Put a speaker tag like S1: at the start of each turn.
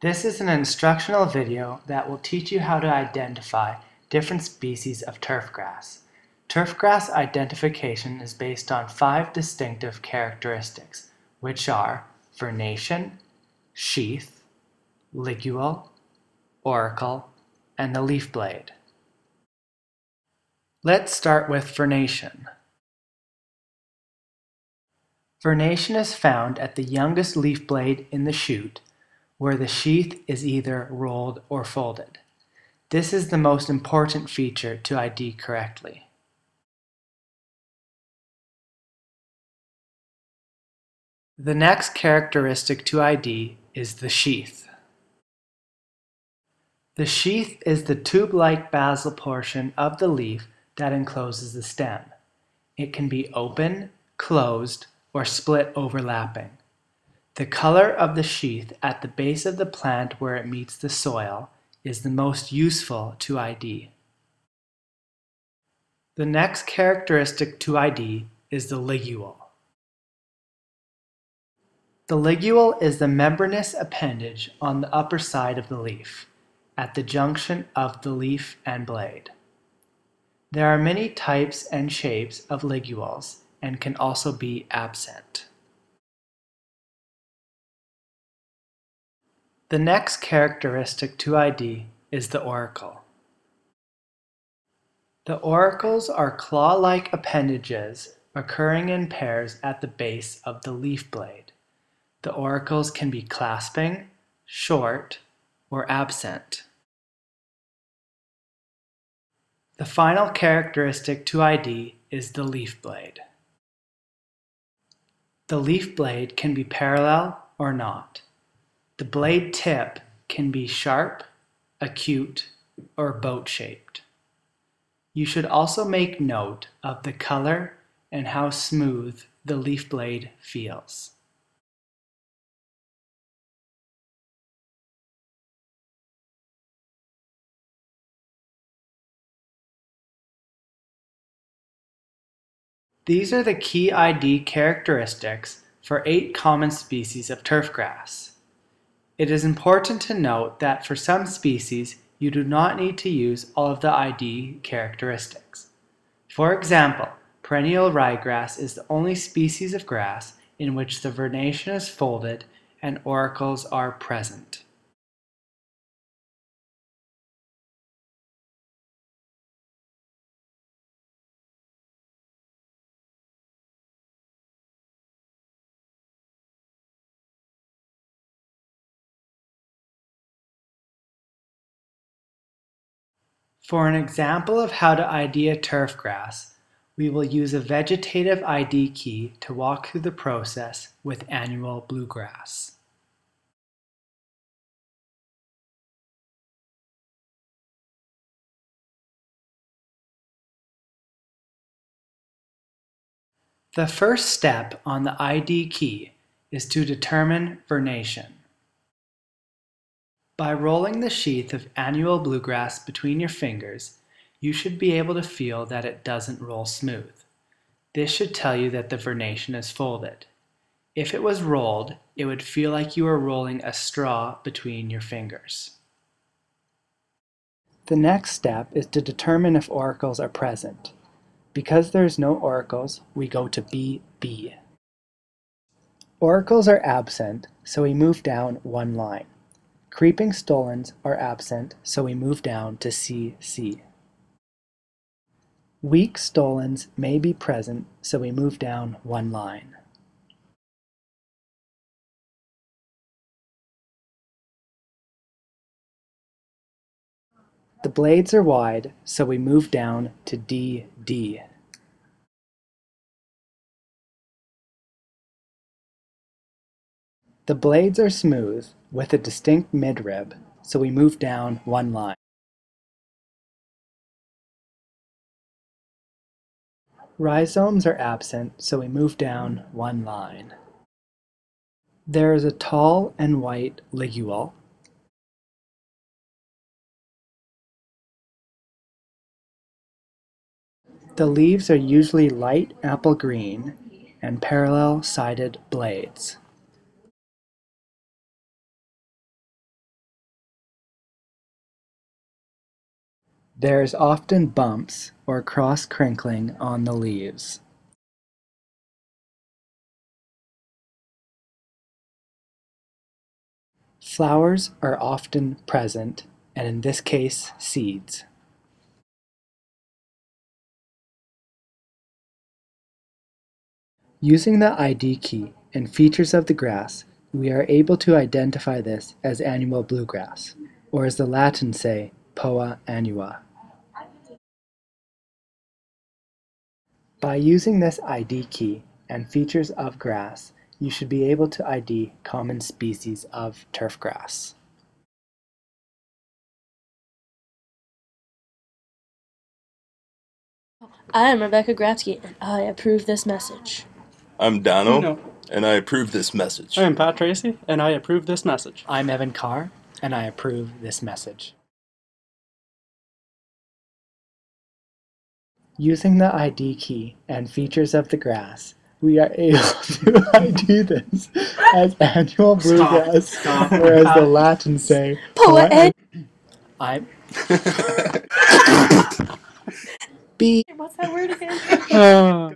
S1: This is an instructional video that will teach you how to identify different species of turfgrass. Turfgrass identification is based on five distinctive characteristics, which are vernation, sheath, ligule, auricle, and the leaf blade. Let's start with vernation. Vernation is found at the youngest leaf blade in the shoot where the sheath is either rolled or folded. This is the most important feature to ID correctly. The next characteristic to ID is the sheath. The sheath is the tube-like basal portion of the leaf that encloses the stem. It can be open, closed, or split overlapping. The color of the sheath at the base of the plant where it meets the soil is the most useful to ID. The next characteristic to ID is the ligule. The ligule is the membranous appendage on the upper side of the leaf, at the junction of the leaf and blade. There are many types and shapes of ligules and can also be absent. The next characteristic to ID is the auricle. The auricles are claw-like appendages occurring in pairs at the base of the leaf blade. The auricles can be clasping, short, or absent. The final characteristic to ID is the leaf blade. The leaf blade can be parallel or not. The blade tip can be sharp, acute, or boat-shaped. You should also make note of the color and how smooth the leaf blade feels. These are the key ID characteristics for eight common species of turfgrass. It is important to note that for some species you do not need to use all of the ID characteristics. For example, perennial ryegrass is the only species of grass in which the vernation is folded and auricles are present. For an example of how to ID a turfgrass, we will use a vegetative ID key to walk through the process with annual bluegrass. The first step on the ID key is to determine vernation. By rolling the sheath of annual bluegrass between your fingers, you should be able to feel that it doesn't roll smooth. This should tell you that the vernation is folded. If it was rolled, it would feel like you were rolling a straw between your fingers. The next step is to determine if auricles are present. Because there is no auricles, we go to BB. Auricles are absent, so we move down one line. Creeping stolons are absent, so we move down to CC. Weak stolons may be present, so we move down one line. The blades are wide, so we move down to DD. The blades are smooth, with a distinct midrib, so we move down one line. Rhizomes are absent, so we move down one line. There is a tall and white ligule. The leaves are usually light apple green and parallel-sided blades. There is often bumps or cross-crinkling on the leaves. Flowers are often present, and in this case, seeds. Using the ID key and features of the grass, we are able to identify this as annual bluegrass, or as the Latins say, Poa annua. By using this ID key and features of grass, you should be able to ID common species of turfgrass.
S2: I am Rebecca Gratzky, and I approve this message.
S3: I'm Dano,
S4: No.
S3: and I approve this message.
S4: I am Pat Tracy, and I approve this message.
S1: I'm Evan Carr, and I approve this message. Using the ID key and features of the grass, we are able to ID this as annual bluegrass,
S4: Stop.
S1: or as the Latins say,
S2: Poa
S1: an- I'm B.
S2: What's that word again?
S4: Uh,